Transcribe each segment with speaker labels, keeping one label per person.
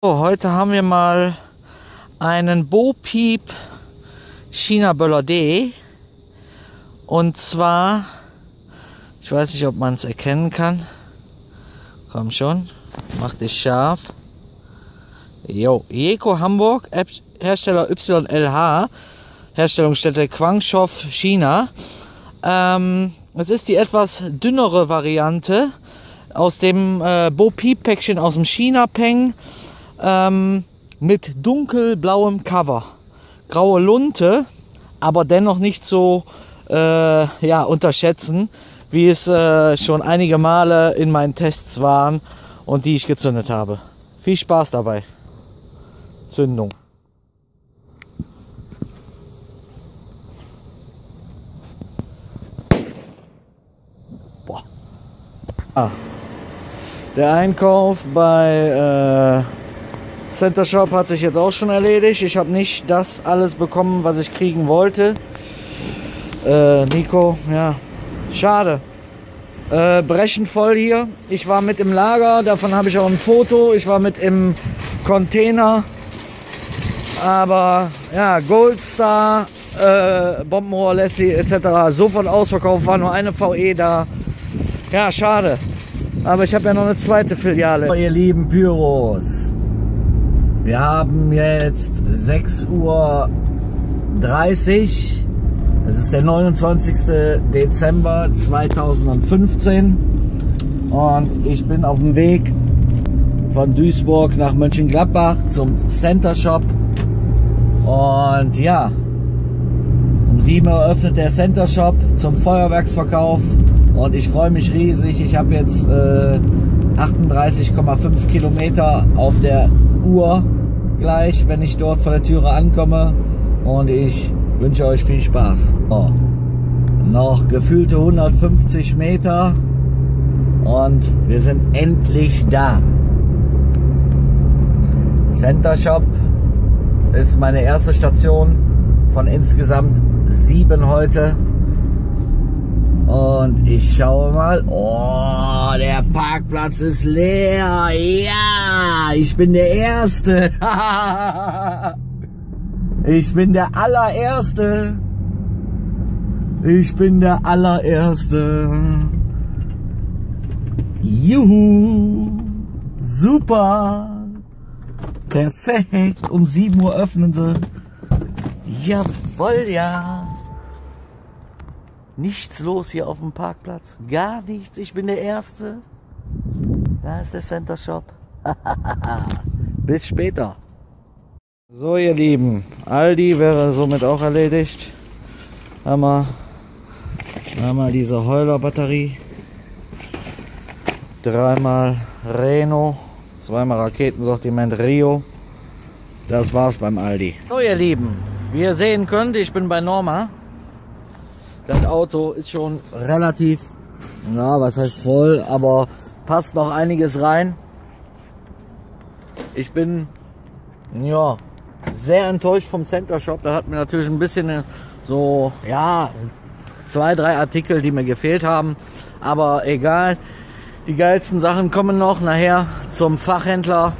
Speaker 1: So, heute haben wir mal einen Bo Peep China Böller D. Und zwar, ich weiß nicht, ob man es erkennen kann. Komm schon, mach dich scharf. Jo, Jeko Hamburg, Hersteller YLH, Herstellungsstätte Quangshow, China. Ähm, es ist die etwas dünnere Variante aus dem äh, Bo Peep Päckchen aus dem China Peng ähm, mit dunkelblauem Cover. Graue Lunte, aber dennoch nicht so äh, ja, unterschätzen, wie es äh, schon einige Male in meinen Tests waren und die ich gezündet habe. Viel Spaß dabei. Zündung. Boah. Ah. Der Einkauf bei äh, Center Shop hat sich jetzt auch schon erledigt. Ich habe nicht das alles bekommen, was ich kriegen wollte. Äh, Nico, ja, schade. Äh, brechend voll hier. Ich war mit im Lager, davon habe ich auch ein Foto. Ich war mit im Container. Aber ja, Goldstar, äh, Bombenrohr, Lassie etc. sofort ausverkauft, war nur eine VE da. Ja, schade. Aber ich habe ja noch eine zweite Filiale. Ihr lieben Pyros. Wir haben jetzt 6.30 Uhr. Es ist der 29. Dezember 2015 und ich bin auf dem Weg von Duisburg nach Mönchengladbach zum Center Shop. Und ja, um 7 Uhr öffnet der Center Shop zum Feuerwerksverkauf und ich freue mich riesig. Ich habe jetzt äh, 38,5 Kilometer auf der Uhr gleich, wenn ich dort vor der Türe ankomme. Und ich wünsche euch viel Spaß. Oh. Noch gefühlte 150 Meter und wir sind endlich da. Center Shop ist meine erste Station von insgesamt sieben heute. Und ich schaue mal. Oh, der Parkplatz ist leer. Ja, ich bin der Erste. ich bin der allererste. Ich bin der allererste. Juhu. Super. Perfekt. Um 7 Uhr öffnen sie. Jawoll, ja. Nichts los hier auf dem Parkplatz. Gar nichts. Ich bin der Erste. Da ist der Center Shop. Bis später. So ihr Lieben, Aldi wäre somit auch erledigt. Haben wir diese Heuler Batterie. Dreimal Reno, zweimal Raketensortiment Rio. Das war's beim Aldi. So ihr Lieben, wie ihr sehen könnt, ich bin bei Norma. Das Auto ist schon relativ, na, was heißt voll, aber passt noch einiges rein. Ich bin, ja, sehr enttäuscht vom Center Shop. Da hat mir natürlich ein bisschen so, ja, zwei, drei Artikel, die mir gefehlt haben. Aber egal. Die geilsten Sachen kommen noch nachher zum Fachhändler,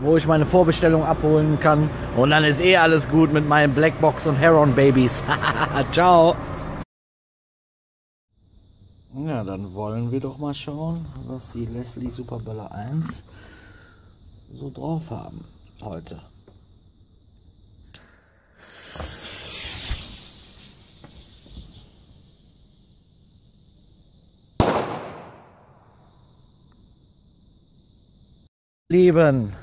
Speaker 1: wo ich meine Vorbestellung abholen kann. Und dann ist eh alles gut mit meinen Blackbox und Heron Babys. Ciao. Ja, dann wollen wir doch mal schauen, was die Leslie Superböller 1 so drauf haben heute. Lieben,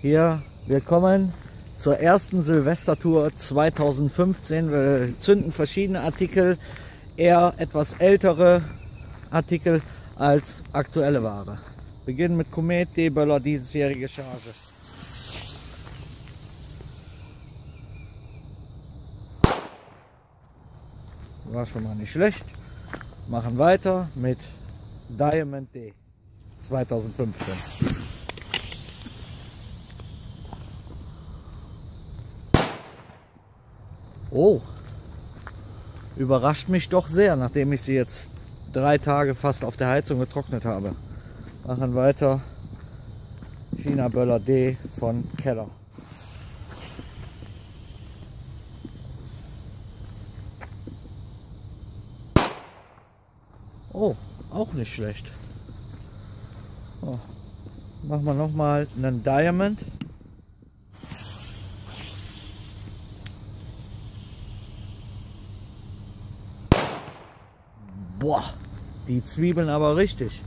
Speaker 1: hier, wir kommen zur ersten Silvestertour 2015. Wir zünden verschiedene Artikel, eher etwas ältere Artikel als aktuelle Ware. Beginnen mit Komet D-Böller diesjährige Charge. War schon mal nicht schlecht. Machen weiter mit Diamond D 2015. Oh, überrascht mich doch sehr, nachdem ich sie jetzt drei Tage fast auf der Heizung getrocknet habe. Machen weiter. China Böller D von Keller. Oh, auch nicht schlecht. Oh. Machen wir noch mal einen Diamond. Boah, die Zwiebeln aber richtig.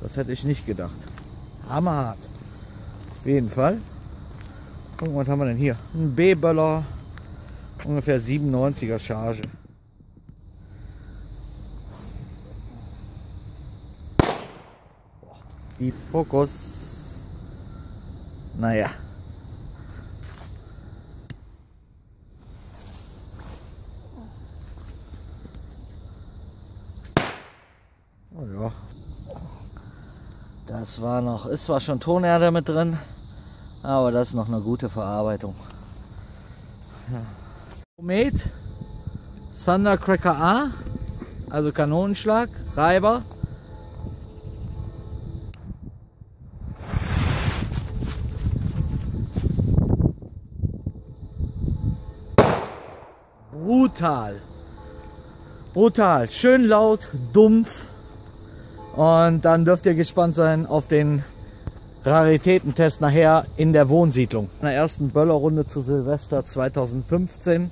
Speaker 1: Das hätte ich nicht gedacht. Hammerhart. Auf jeden Fall. Gucken, was haben wir denn hier? Ein B-Böller. Ungefähr 97er Charge. Die Fokus. Naja. Oh ja. Das war noch, ist zwar schon Tonerde mit drin, aber das ist noch eine gute Verarbeitung. Ja. Thundercracker A, also Kanonenschlag, Reiber. Brutal. Brutal. Schön laut, dumpf. Und dann dürft ihr gespannt sein auf den Raritätentest nachher in der Wohnsiedlung. In der ersten Böllerrunde zu Silvester 2015.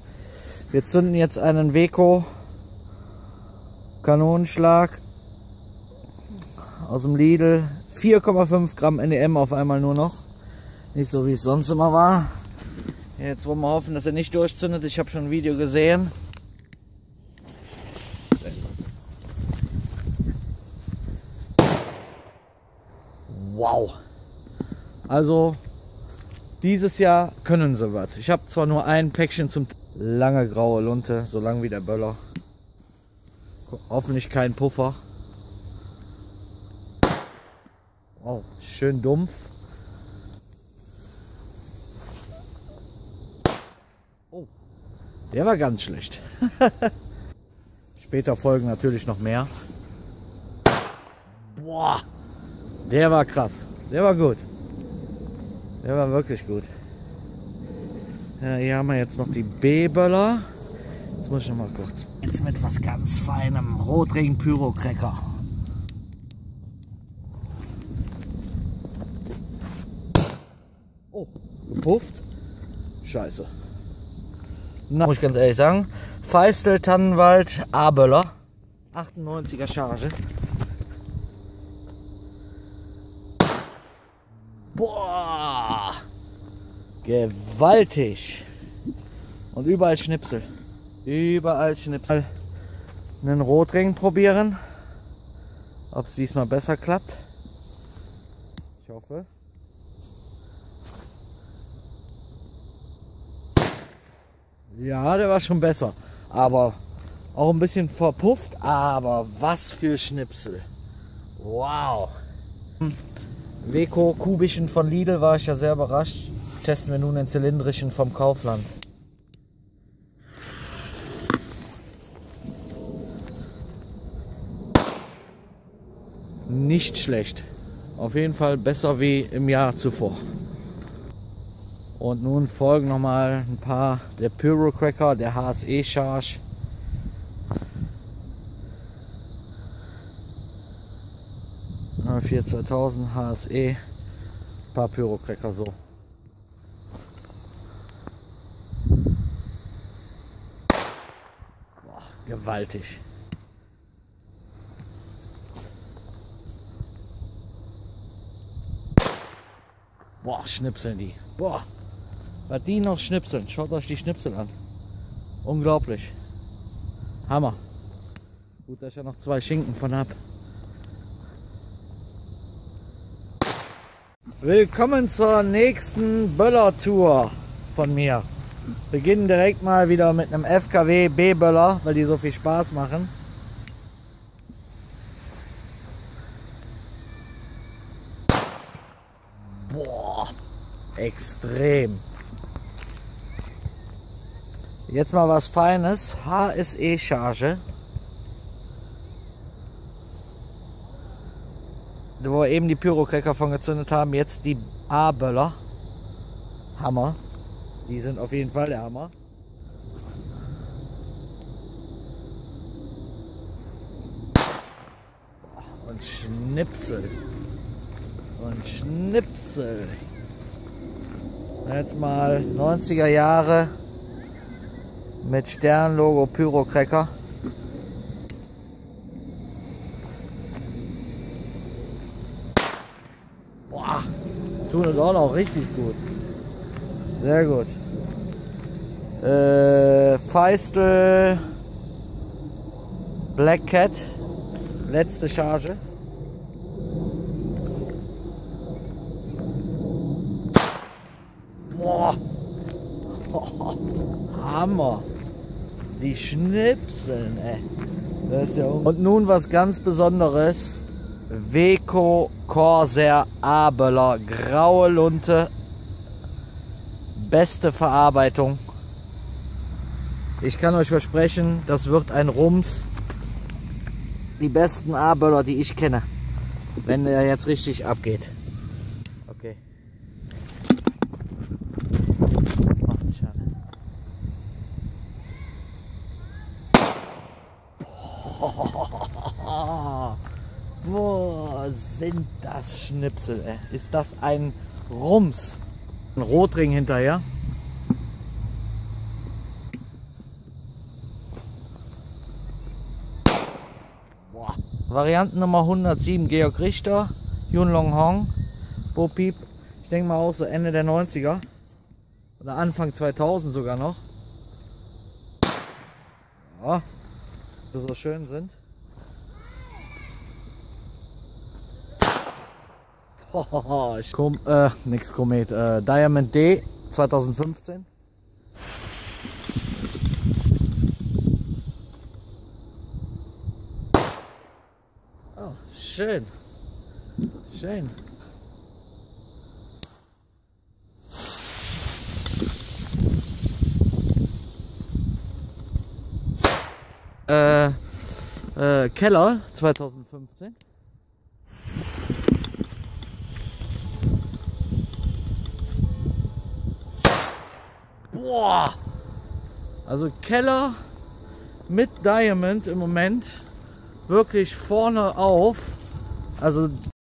Speaker 1: Wir zünden jetzt einen Weco Kanonenschlag aus dem Lidl. 4,5 Gramm NEM auf einmal nur noch. Nicht so wie es sonst immer war. Jetzt wollen wir hoffen, dass er nicht durchzündet. Ich habe schon ein Video gesehen. Wow. Also dieses Jahr können sie was. Ich habe zwar nur ein Päckchen zum lange graue Lunte, so lang wie der Böller. Hoffentlich kein Puffer. Wow, schön dumpf. Oh, der war ganz schlecht. Später folgen natürlich noch mehr. Boah, der war krass. Der war gut. Der war wirklich gut. Ja, hier haben wir jetzt noch die B-Böller. Jetzt muss ich noch mal kurz. Jetzt mit was ganz feinem Rotring Pyro Cracker. Oh, gepufft. Scheiße. Na, muss ich ganz ehrlich sagen. Feistel Tannenwald A-Böller. 98er Charge. Boah! Gewaltig! Und überall Schnipsel. Überall Schnipsel. Einen Rotring probieren. Ob es diesmal besser klappt. Ich hoffe. Ja, der war schon besser. Aber auch ein bisschen verpufft. Aber was für Schnipsel. Wow. Weco kubischen von Lidl war ich ja sehr überrascht. Testen wir nun den zylindrischen vom Kaufland. Nicht schlecht. Auf jeden Fall besser wie im Jahr zuvor. Und nun folgen noch mal ein paar der Pyro Cracker, der HSE Charge. Vier 2000 HSE, ein paar Pyro Cracker so. Boah, gewaltig. Boah, schnipseln die. Boah. Was die noch schnipseln. Schaut euch die Schnipsel an. Unglaublich. Hammer. Gut, dass ich ja noch zwei Schinken von habe. Willkommen zur nächsten Böller-Tour von mir. Beginnen direkt mal wieder mit einem FKW B-Böller, weil die so viel Spaß machen. Boah, extrem. Jetzt mal was Feines. HSE-Charge. Wo wir eben die Pyrocracker von gezündet haben, jetzt die A-Böller. Hammer. Die sind auf jeden Fall der Hammer. Und Schnipsel. Und Schnipsel. Jetzt mal 90er Jahre mit Sternlogo Pyrocracker. Boah, tun es auch noch richtig gut. Sehr gut. Äh, Feistel Black Cat. Letzte Charge. Boah. Hammer. Die Schnipseln, ey. Das ist ja Und nun was ganz Besonderes. Weco Corsair Abeler. Graue Lunte. Beste Verarbeitung. Ich kann euch versprechen, das wird ein Rums. Die besten Aböller, die ich kenne. Wenn er jetzt richtig abgeht. Okay. Boah, sind das Schnipsel, ey. Ist das ein Rums. Ein Rotring hinterher. Boah. Varianten Nummer 107, Georg Richter, Yun Long Hong, Bo Piep. Ich denke mal auch so Ende der 90er. Oder Anfang 2000 sogar noch. Ja, dass sie so schön sind. Komm, äh, nix Komet, äh, Diamond D 2015. Oh, schön. Schön. Äh, äh, Keller 2015. Boah! Also Keller mit Diamond im Moment wirklich vorne auf. Also